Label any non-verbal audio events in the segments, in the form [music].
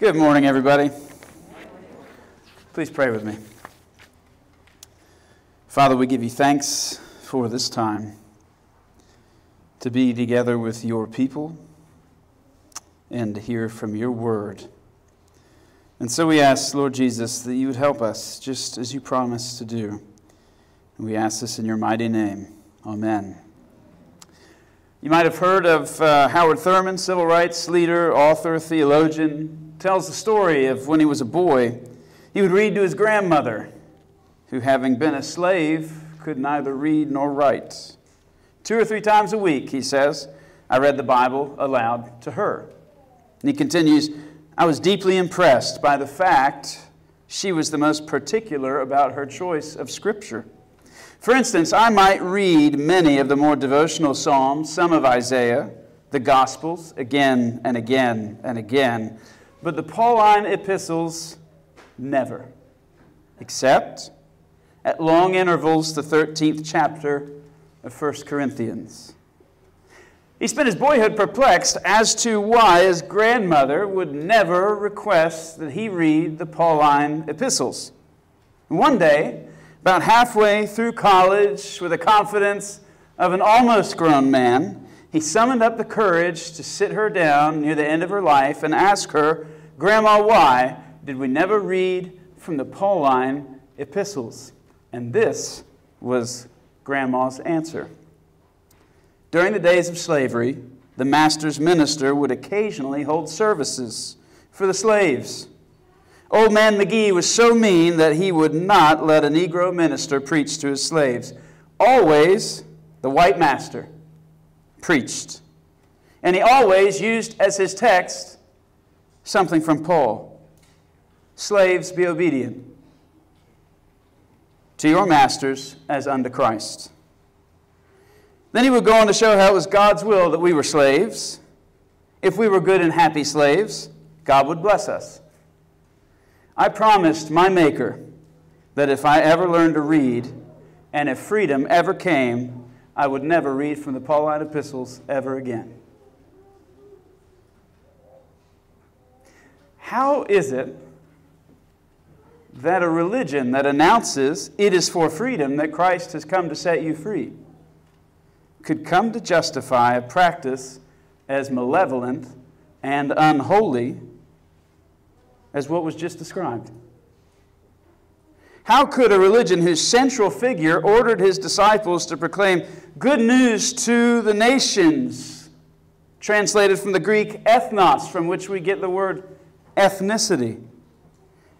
Good morning, everybody. Please pray with me. Father, we give you thanks for this time to be together with your people and to hear from your word. And so we ask, Lord Jesus, that you would help us just as you promised to do. And we ask this in your mighty name. Amen. You might have heard of uh, Howard Thurman, civil rights leader, author, theologian. Tells the story of when he was a boy, he would read to his grandmother, who, having been a slave, could neither read nor write. Two or three times a week, he says, I read the Bible aloud to her. And he continues, I was deeply impressed by the fact she was the most particular about her choice of Scripture. For instance, I might read many of the more devotional Psalms, some of Isaiah, the Gospels, again and again and again, but the Pauline epistles, never, except at long intervals, the 13th chapter of 1 Corinthians. He spent his boyhood perplexed as to why his grandmother would never request that he read the Pauline epistles. One day, about halfway through college, with the confidence of an almost grown man, he summoned up the courage to sit her down near the end of her life and ask her, Grandma, why did we never read from the Pauline epistles? And this was Grandma's answer. During the days of slavery, the master's minister would occasionally hold services for the slaves. Old man McGee was so mean that he would not let a Negro minister preach to his slaves. Always the white master preached. And he always used as his text something from Paul Slaves, be obedient to your masters as unto Christ. Then he would go on to show how it was God's will that we were slaves. If we were good and happy slaves, God would bless us. I promised my Maker that if I ever learned to read, and if freedom ever came, I would never read from the Pauline epistles ever again. How is it that a religion that announces it is for freedom that Christ has come to set you free could come to justify a practice as malevolent and unholy as what was just described. How could a religion whose central figure ordered his disciples to proclaim good news to the nations, translated from the Greek ethnos, from which we get the word ethnicity,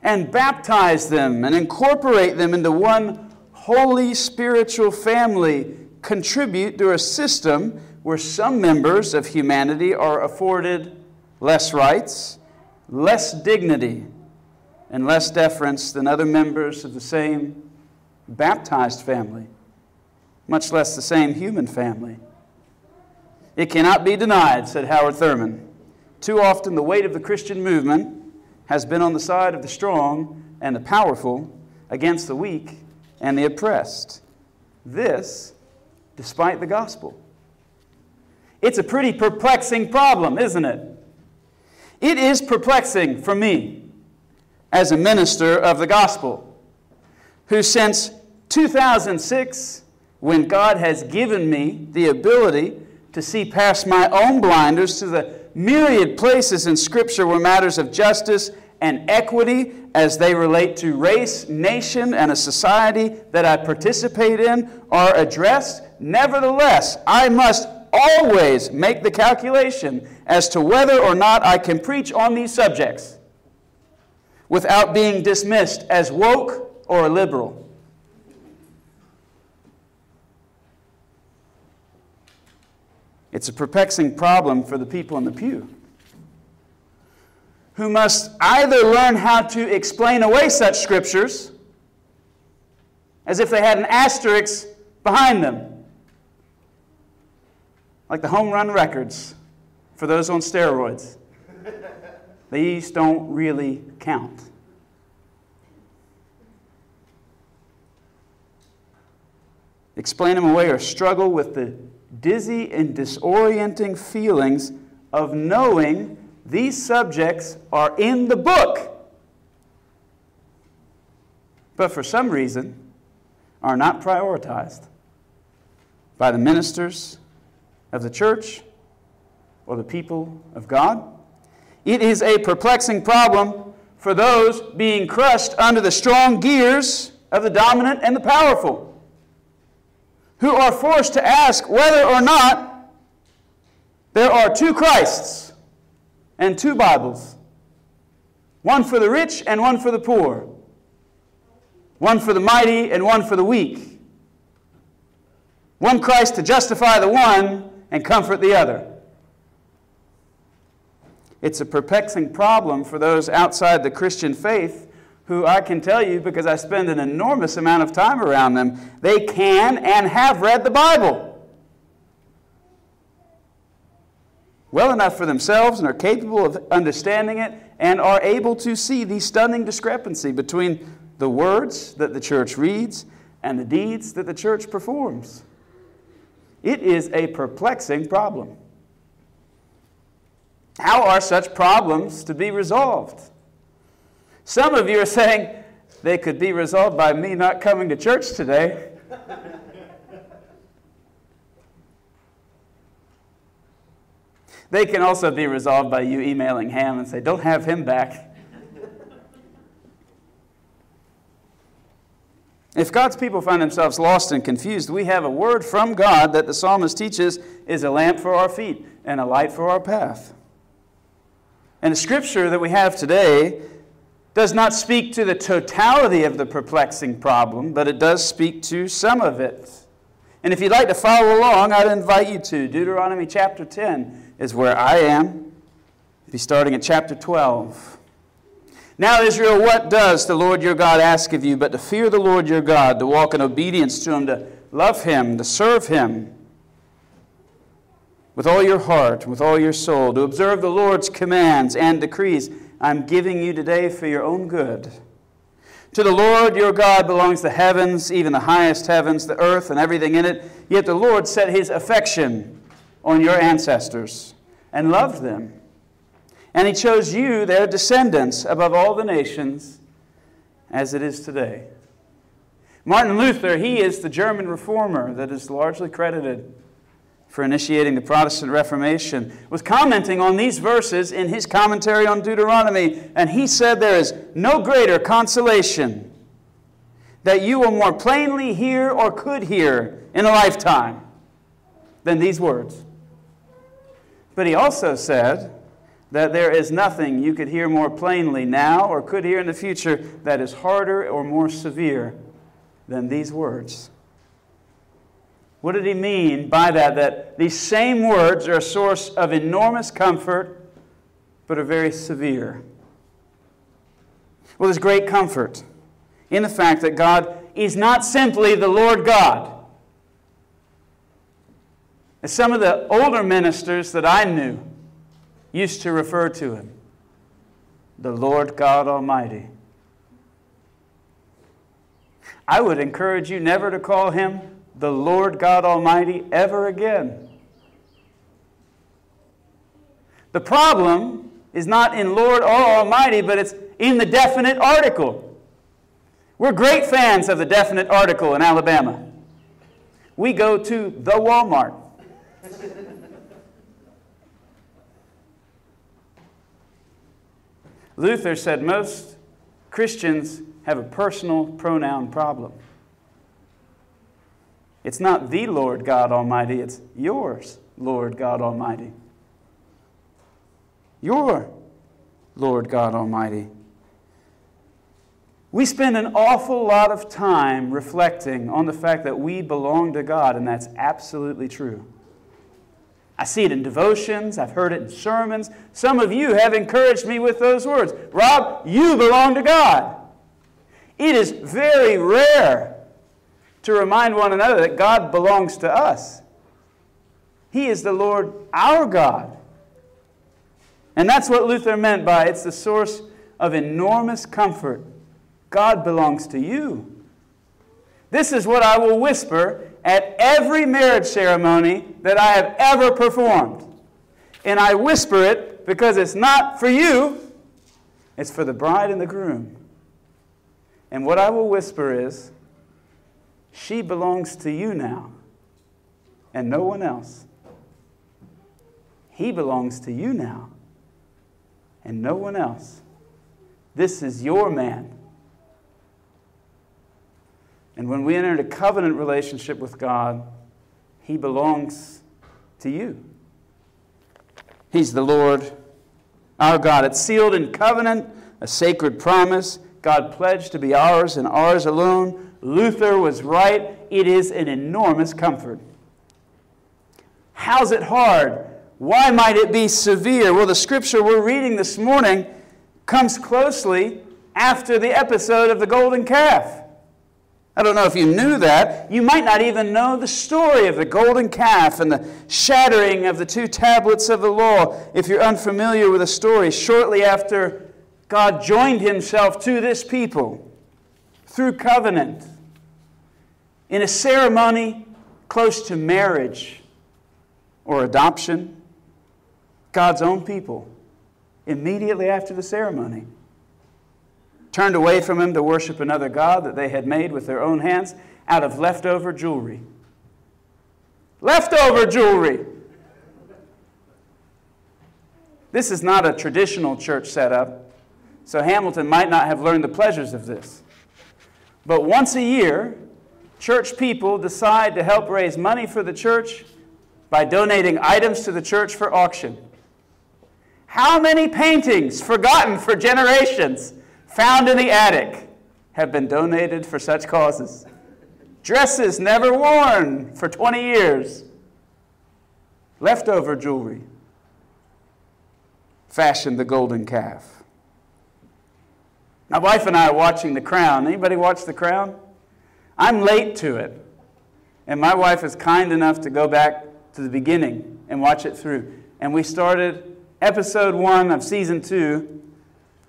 and baptize them and incorporate them into one holy spiritual family, contribute to a system where some members of humanity are afforded less rights less dignity and less deference than other members of the same baptized family, much less the same human family. It cannot be denied, said Howard Thurman. Too often, the weight of the Christian movement has been on the side of the strong and the powerful against the weak and the oppressed. This, despite the gospel. It's a pretty perplexing problem, isn't it? It is perplexing for me as a minister of the gospel who, since 2006, when God has given me the ability to see past my own blinders to the myriad places in Scripture where matters of justice and equity as they relate to race, nation, and a society that I participate in are addressed, nevertheless, I must always make the calculation as to whether or not I can preach on these subjects without being dismissed as woke or a liberal. It's a perplexing problem for the people in the pew who must either learn how to explain away such scriptures as if they had an asterisk behind them like the home run records for those on steroids. These don't really count. Explain them away or struggle with the dizzy and disorienting feelings of knowing These subjects are in the book, but for some reason are not prioritized by the ministers of the church or the people of God. It is a perplexing problem for those being crushed under the strong gears of the dominant and the powerful, who are forced to ask whether or not there are two Christs and two Bibles one for the rich and one for the poor, one for the mighty and one for the weak, one Christ to justify the one and comfort the other. It's a perplexing problem for those outside the Christian faith who I can tell you, because I spend an enormous amount of time around them, they can and have read the Bible. well enough for themselves and are capable of understanding it and are able to see the stunning discrepancy between the words that the church reads and the deeds that the church performs. It is a perplexing problem. How are such problems to be resolved? Some of you are saying they could be resolved by me not coming to church today. They can also be resolved by you emailing Ham and say, don't have him back. If God's people find themselves lost and confused, we have a word from God that the psalmist teaches is a lamp for our feet and a light for our path. And the scripture that we have today does not speak to the totality of the perplexing problem, but it does speak to some of it. And if you'd like to follow along, I'd invite you to Deuteronomy chapter 10 is where I am. Be starting at chapter 12. Now, Israel, what does the Lord your God ask of you but to fear the Lord your God, to walk in obedience to him, to love him, to serve him with all your heart, with all your soul, to observe the Lord's commands and decrees I'm giving you today for your own good. To the Lord your God belongs the heavens, even the highest heavens, the earth, and everything in it. Yet the Lord set his affection on your ancestors and loved them. And he chose you, their descendants, above all the nations, as it is today. Martin Luther, he is the German reformer that is largely credited for initiating the Protestant Reformation, was commenting on these verses in his commentary on Deuteronomy, and he said there is no greater consolation that you will more plainly hear or could hear in a lifetime than these words. But he also said that there is nothing you could hear more plainly now or could hear in the future that is harder or more severe than these words. What did he mean by that? That these same words are a source of enormous comfort, but are very severe. Well, there's great comfort in the fact that God is not simply the Lord God. As some of the older ministers that I knew used to refer to him the Lord God Almighty. I would encourage you never to call him the Lord God Almighty ever again. The problem is not in Lord or Almighty, but it's in the definite article. We're great fans of the definite article in Alabama. We go to the Walmart. Luther said most Christians have a personal pronoun problem. It's not the Lord God Almighty, it's yours, Lord God Almighty. Your Lord God Almighty. We spend an awful lot of time reflecting on the fact that we belong to God, and that's absolutely true. I see it in devotions, I've heard it in sermons. Some of you have encouraged me with those words Rob, you belong to God. It is very rare to remind one another that God belongs to us. He is the Lord our God. And that's what Luther meant by it's the source of enormous comfort. God belongs to you. This is what I will whisper at every marriage ceremony that I have ever performed. And I whisper it because it's not for you, it's for the bride and the groom. And what I will whisper is, she belongs to you now and no one else. He belongs to you now and no one else. This is your man. And when we enter into covenant relationship with God, He belongs to you. He's the Lord, our God. It's sealed in covenant, a sacred promise. God pledged to be ours and ours alone. Luther was right. It is an enormous comfort. How's it hard? Why might it be severe? Well, the scripture we're reading this morning comes closely after the episode of the golden calf. I don't know if you knew that. You might not even know the story of the golden calf and the shattering of the two tablets of the law if you're unfamiliar with the story. Shortly after God joined himself to this people through covenant in a ceremony close to marriage or adoption, God's own people, immediately after the ceremony turned away from him to worship another God that they had made with their own hands out of leftover jewelry. Leftover jewelry! This is not a traditional church setup, so Hamilton might not have learned the pleasures of this. But once a year, church people decide to help raise money for the church by donating items to the church for auction. How many paintings, forgotten for generations, found in the attic have been donated for such causes. Dresses never worn for 20 years. Leftover jewelry fashioned the golden calf. My wife and I are watching The Crown. Anybody watch The Crown? I'm late to it. And my wife is kind enough to go back to the beginning and watch it through. And we started episode one of season two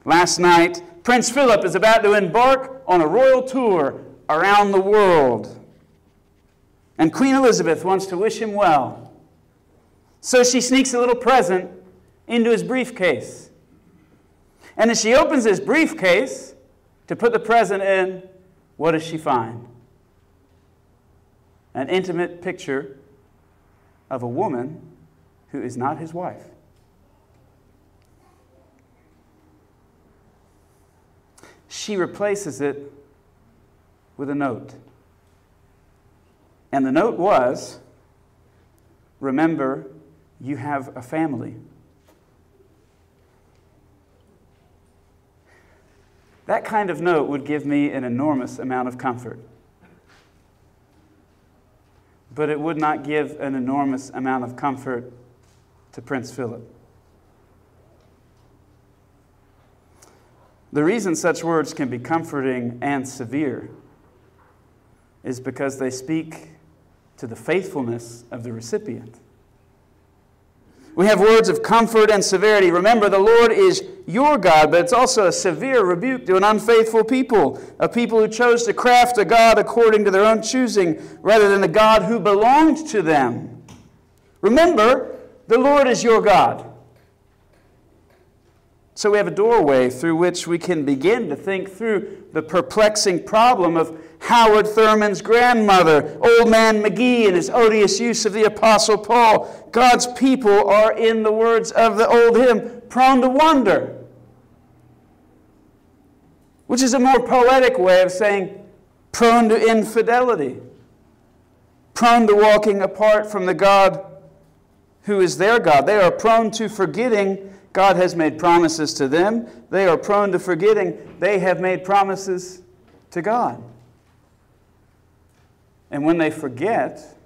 last night Prince Philip is about to embark on a royal tour around the world. And Queen Elizabeth wants to wish him well. So she sneaks a little present into his briefcase. And as she opens his briefcase to put the present in, what does she find? An intimate picture of a woman who is not his wife. she replaces it with a note. And the note was Remember, you have a family. That kind of note would give me an enormous amount of comfort. But it would not give an enormous amount of comfort to Prince Philip. The reason such words can be comforting and severe is because they speak to the faithfulness of the recipient. We have words of comfort and severity. Remember, the Lord is your God, but it's also a severe rebuke to an unfaithful people, a people who chose to craft a God according to their own choosing rather than the God who belonged to them. Remember, the Lord is your God. So we have a doorway through which we can begin to think through the perplexing problem of Howard Thurman's grandmother, Old Man McGee, and his odious use of the Apostle Paul. God's people are, in the words of the old hymn, prone to wonder, which is a more poetic way of saying prone to infidelity, prone to walking apart from the God who is their God. They are prone to forgetting God has made promises to them. They are prone to forgetting they have made promises to God. And when they forget,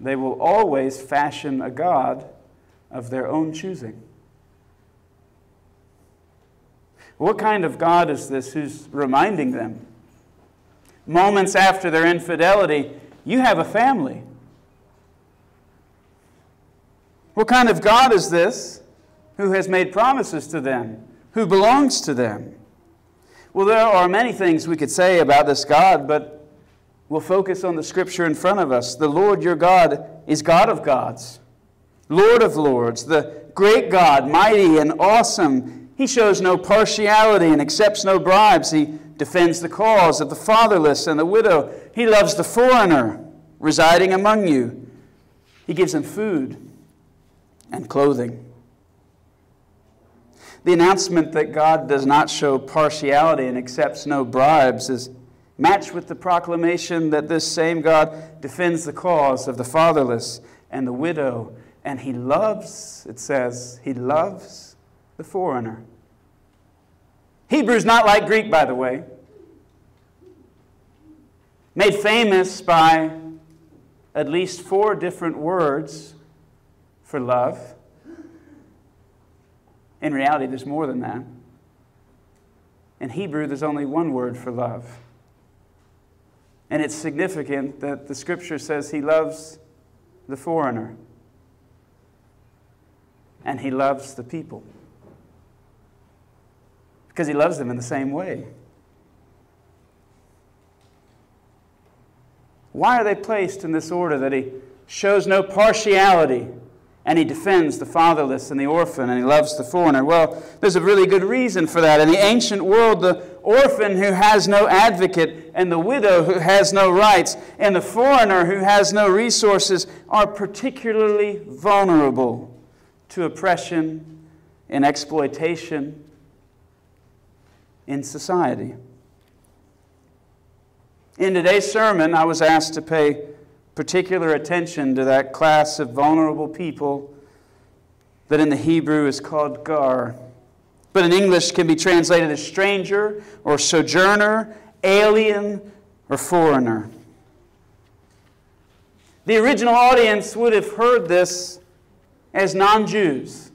they will always fashion a God of their own choosing. What kind of God is this who's reminding them? Moments after their infidelity, you have a family. What kind of God is this who has made promises to them, who belongs to them. Well, there are many things we could say about this God, but we'll focus on the scripture in front of us. The Lord your God is God of gods Lord of lords, the great God, mighty and awesome. He shows no partiality and accepts no bribes. He defends the cause of the fatherless and the widow. He loves the foreigner residing among you. He gives them food and clothing. The announcement that God does not show partiality and accepts no bribes is matched with the proclamation that this same God defends the cause of the fatherless and the widow, and he loves, it says, he loves the foreigner. Hebrew's not like Greek, by the way. Made famous by at least four different words for love. In reality, there's more than that. In Hebrew, there's only one word for love. And it's significant that the scripture says he loves the foreigner and he loves the people because he loves them in the same way. Why are they placed in this order that he shows no partiality and he defends the fatherless and the orphan and he loves the foreigner? Well, there's a really good reason for that. In the ancient world, the orphan who has no advocate and the widow who has no rights and the foreigner who has no resources are particularly vulnerable to oppression and exploitation in society. In today's sermon, I was asked to pay particular attention to that class of vulnerable people that in the Hebrew is called gar, but in English can be translated as stranger or sojourner, alien or foreigner. The original audience would have heard this as non Jews,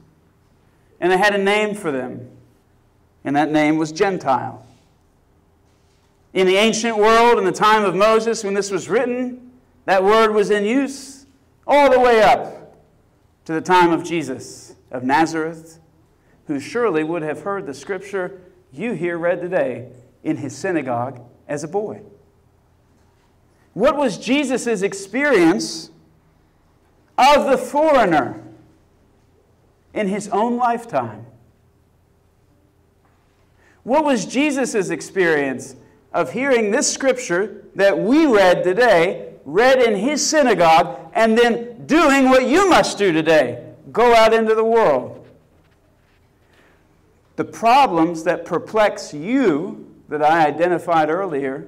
and they had a name for them and that name was Gentile. In the ancient world, in the time of Moses, when this was written, that word was in use all the way up to the time of Jesus of Nazareth, who surely would have heard the scripture you hear read today in his synagogue as a boy. What was Jesus' experience of the foreigner in his own lifetime? What was Jesus' experience of hearing this scripture that we read today, read in his synagogue, and then doing what you must do today go out into the world? The problems that perplex you, that I identified earlier,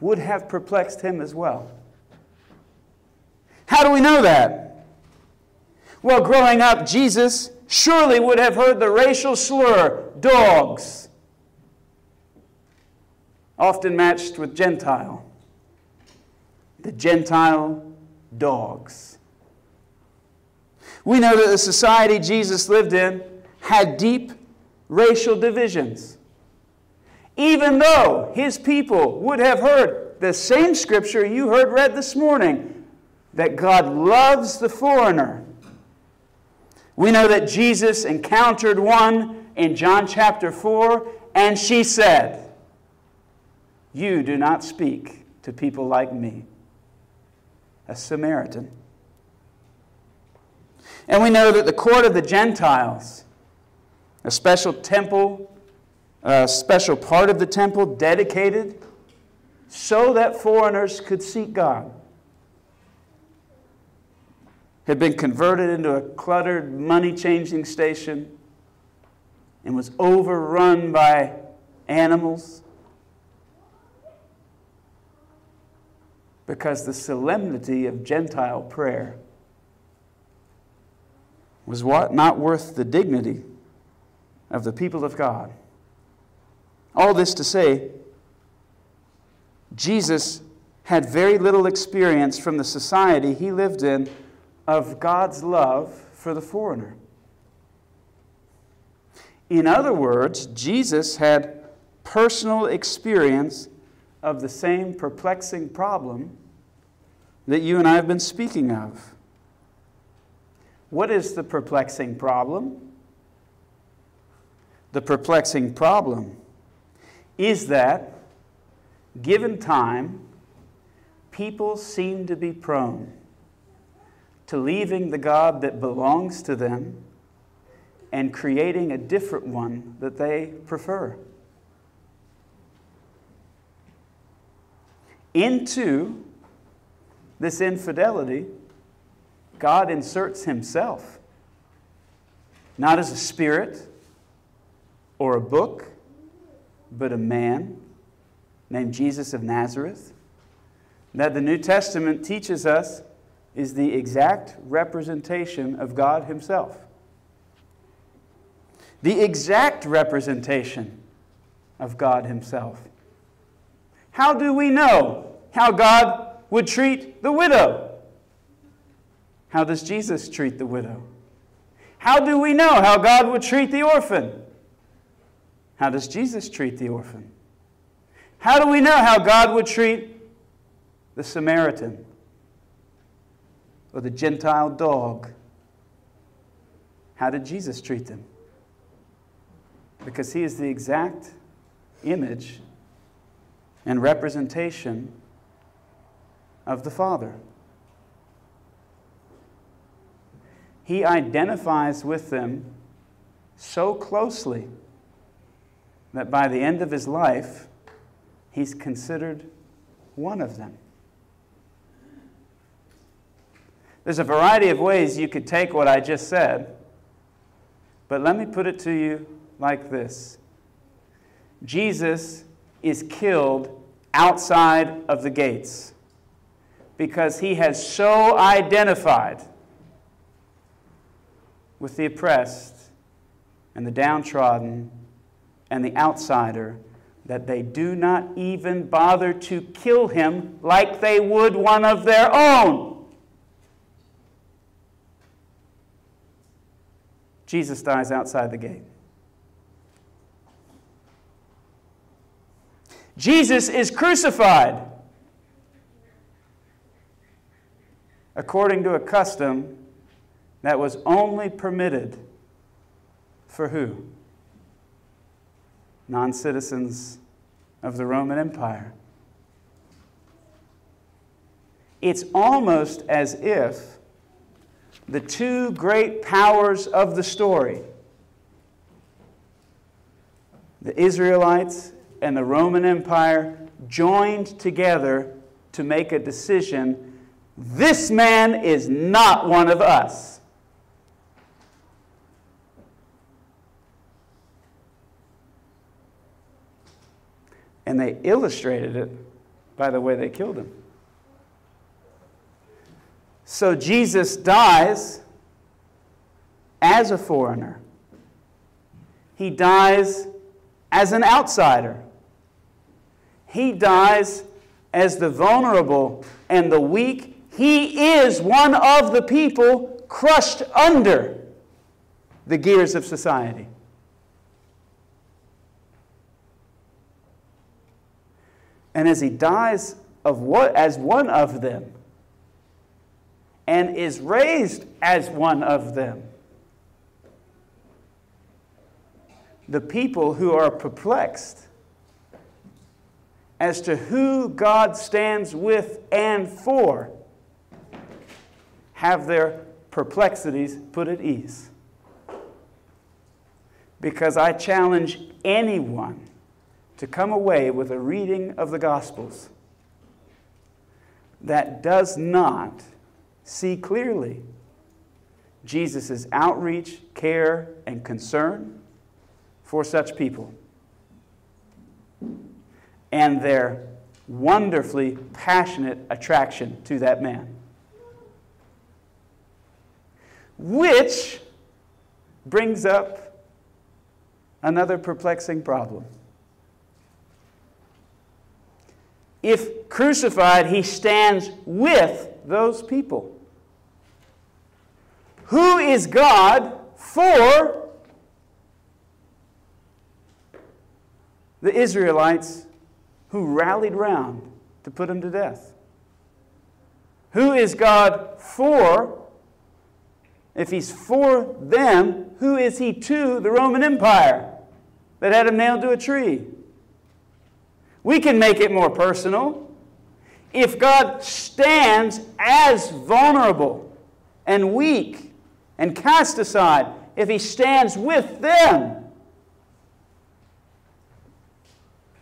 would have perplexed him as well. How do we know that? Well, growing up, Jesus surely would have heard the racial slur, dogs, often matched with Gentile. The Gentile dogs. We know that the society Jesus lived in had deep racial divisions. Even though his people would have heard the same scripture you heard read this morning that God loves the foreigner we know that Jesus encountered one in John chapter 4, and she said, You do not speak to people like me, a Samaritan. And we know that the court of the Gentiles, a special temple, a special part of the temple dedicated so that foreigners could seek God had been converted into a cluttered money changing station and was overrun by animals because the solemnity of Gentile prayer was what? Not worth the dignity of the people of God. All this to say, Jesus had very little experience from the society he lived in of God's love for the foreigner. In other words, Jesus had personal experience of the same perplexing problem that you and I have been speaking of. What is the perplexing problem? The perplexing problem is that, given time, people seem to be prone to leaving the God that belongs to them and creating a different one that they prefer. Into this infidelity, God inserts himself, not as a spirit or a book, but a man named Jesus of Nazareth, that the New Testament teaches us is the exact representation of God Himself. The exact representation of God Himself. How do we know how God would treat the widow? How does Jesus treat the widow? How do we know how God would treat the orphan? How does Jesus treat the orphan? How do we know how God would treat the Samaritan or the Gentile dog? How did Jesus treat them? Because he is the exact image and representation of the Father. He identifies with them so closely that by the end of his life, he's considered one of them. There's a variety of ways you could take what I just said, but let me put it to you like this Jesus is killed outside of the gates because he has so identified with the oppressed and the downtrodden and the outsider that they do not even bother to kill him like they would one of their own. Jesus dies outside the gate. Jesus is crucified according to a custom that was only permitted for who? non citizens of the Roman Empire. It's almost as if the two great powers of the story, the Israelites and the Roman Empire, joined together to make a decision this man is not one of us. And they illustrated it by the way they killed him. So Jesus dies as a foreigner, he dies as an outsider, he dies as the vulnerable and the weak. He is one of the people crushed under the gears of society. And as he dies of what, as one of them and is raised as one of them, the people who are perplexed as to who God stands with and for have their perplexities put at ease. Because I challenge anyone to come away with a reading of the Gospels that does not see clearly Jesus' outreach, care, and concern for such people and their wonderfully passionate attraction to that man. Which brings up another perplexing problem. if crucified, he stands with those people. Who is God for the Israelites who rallied round to put him to death? Who is God for? If he's for them, who is he to the Roman Empire that had him nailed to a tree? We can make it more personal. If God stands as vulnerable and weak and cast aside if he stands with them.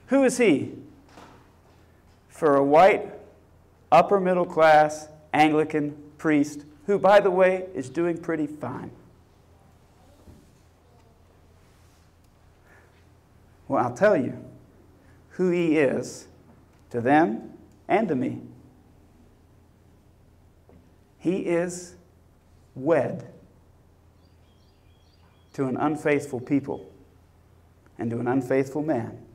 Who is he? For a white, upper middle class Anglican priest, who, by the way, is doing pretty fine. Well, I'll tell you who he is to them and to me. He is wed to an unfaithful people and to an unfaithful man.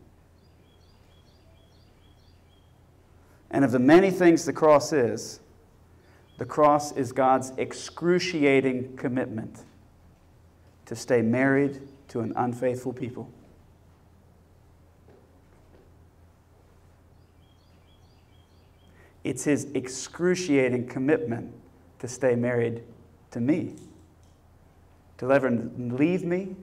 And of the many things the cross is, the cross is God's excruciating commitment to stay married to an unfaithful people. It's his excruciating commitment to stay married to me, to never leave me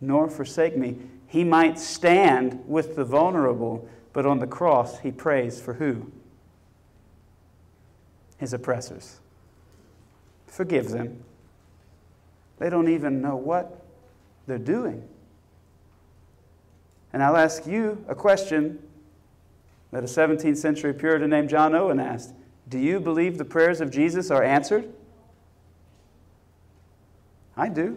nor forsake me. He might stand with the vulnerable, but on the cross, he prays for who? His oppressors. Forgive them. They don't even know what they're doing. And I'll ask you a question that a 17th century Puritan named John Owen asked Do you believe the prayers of Jesus are answered? I do.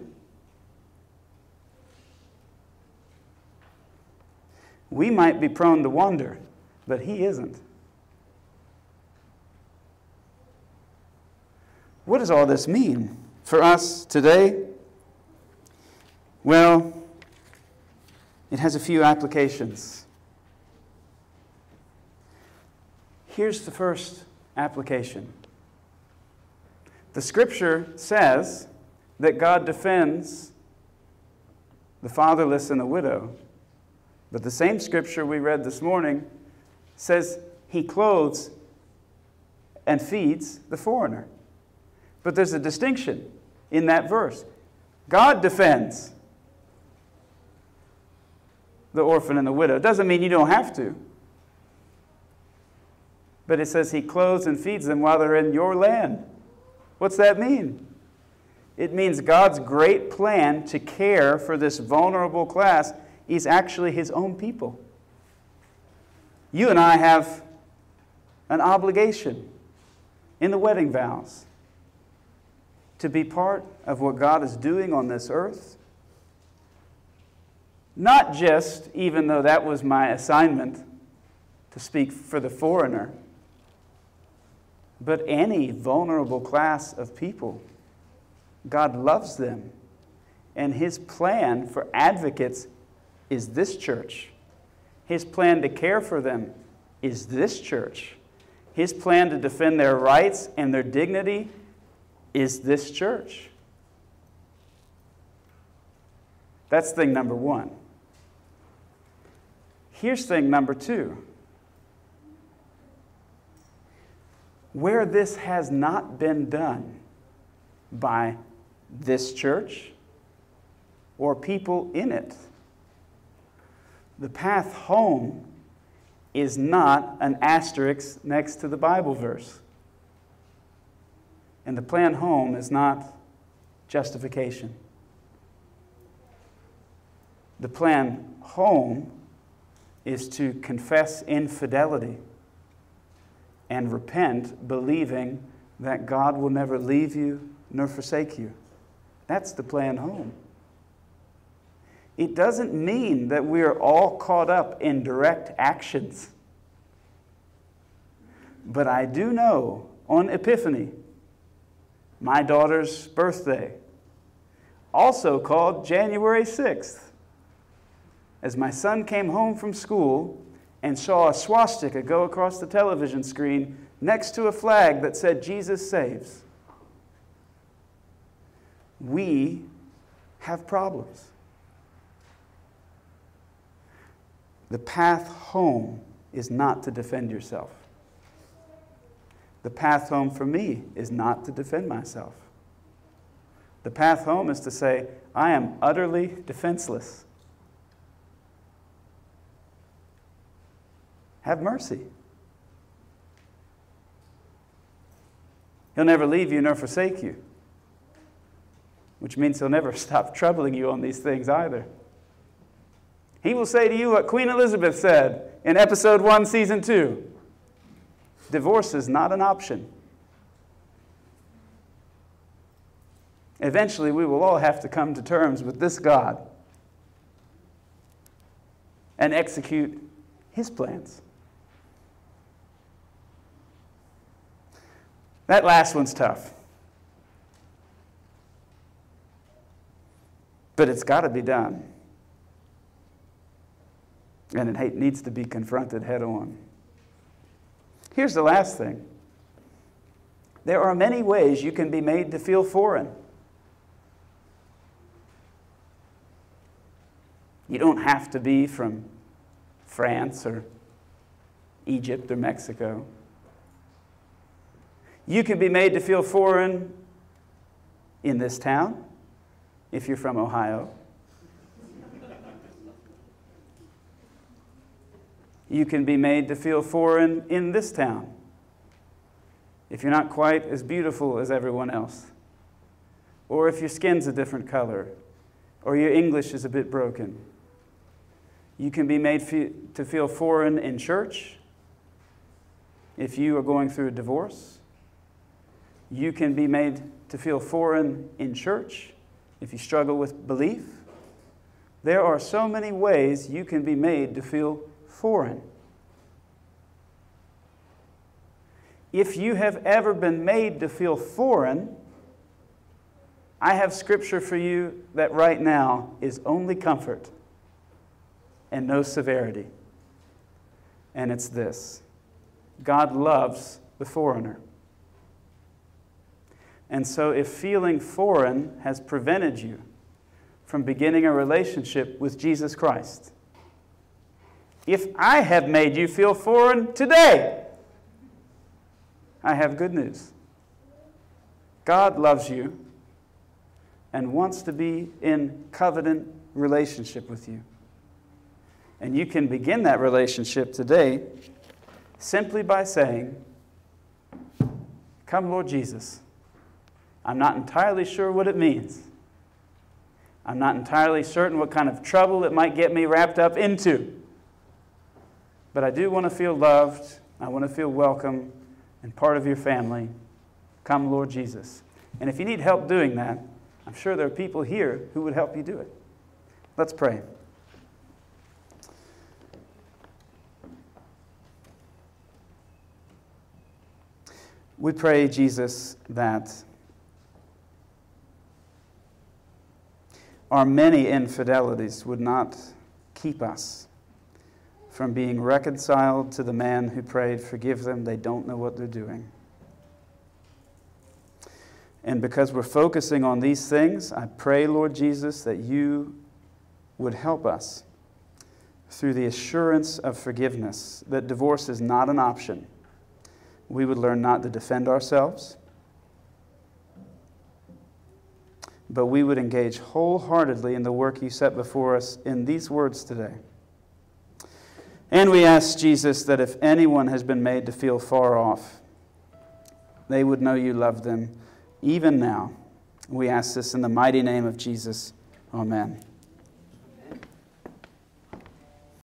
We might be prone to wonder, but he isn't. What does all this mean for us today? Well, it has a few applications. Here's the first application the scripture says that God defends the fatherless and the widow. But the same scripture we read this morning says he clothes and feeds the foreigner. But there's a distinction in that verse. God defends the orphan and the widow. It doesn't mean you don't have to. But it says he clothes and feeds them while they're in your land. What's that mean? It means God's great plan to care for this vulnerable class is actually his own people. You and I have an obligation in the wedding vows to be part of what God is doing on this earth. Not just, even though that was my assignment to speak for the foreigner but any vulnerable class of people. God loves them. And his plan for advocates is this church. His plan to care for them is this church. His plan to defend their rights and their dignity is this church. That's thing number one. Here's thing number two where this has not been done by this church or people in it. The path home is not an asterisk next to the Bible verse. And the plan home is not justification. The plan home is to confess infidelity and repent, believing that God will never leave you nor forsake you. That's the plan home. It doesn't mean that we are all caught up in direct actions. But I do know on Epiphany, my daughter's birthday, also called January 6th, as my son came home from school and saw a swastika go across the television screen next to a flag that said, Jesus saves. We have problems. The path home is not to defend yourself. The path home for me is not to defend myself. The path home is to say, I am utterly defenseless. Have mercy. He'll never leave you nor forsake you, which means He'll never [laughs] stop troubling you on these things either. He will say to you what Queen Elizabeth said in episode 1, season 2 divorce is not an option. Eventually, we will all have to come to terms with this God and execute His plans. That last one's tough. But it's got to be done. And it needs to be confronted head on. Here's the last thing there are many ways you can be made to feel foreign. You don't have to be from France or Egypt or Mexico. You can be made to feel foreign in this town if you're from Ohio. You can be made to feel foreign in this town if you're not quite as beautiful as everyone else, or if your skin's a different color, or your English is a bit broken. You can be made to feel foreign in church if you are going through a divorce. You can be made to feel foreign in church if you struggle with belief. There are so many ways you can be made to feel foreign. If you have ever been made to feel foreign, I have scripture for you that right now is only comfort and no severity. And it's this God loves the foreigner. And so, if feeling foreign has prevented you from beginning a relationship with Jesus Christ, if I have made you feel foreign today, I have good news. God loves you and wants to be in covenant relationship with you. And you can begin that relationship today simply by saying, Come, Lord Jesus. I'm not entirely sure what it means. I'm not entirely certain what kind of trouble it might get me wrapped up into. But I do want to feel loved. I want to feel welcome and part of your family. Come, Lord Jesus. And if you need help doing that, I'm sure there are people here who would help you do it. Let's pray. We pray, Jesus, that our many infidelities would not keep us from being reconciled to the man who prayed, Forgive them, they don't know what they're doing. And because we're focusing on these things, I pray, Lord Jesus, that you would help us through the assurance of forgiveness that divorce is not an option we would learn not to defend ourselves, but we would engage wholeheartedly in the work you set before us in these words today. And we ask, Jesus, that if anyone has been made to feel far off, they would know you love them even now. We ask this in the mighty name of Jesus. Amen.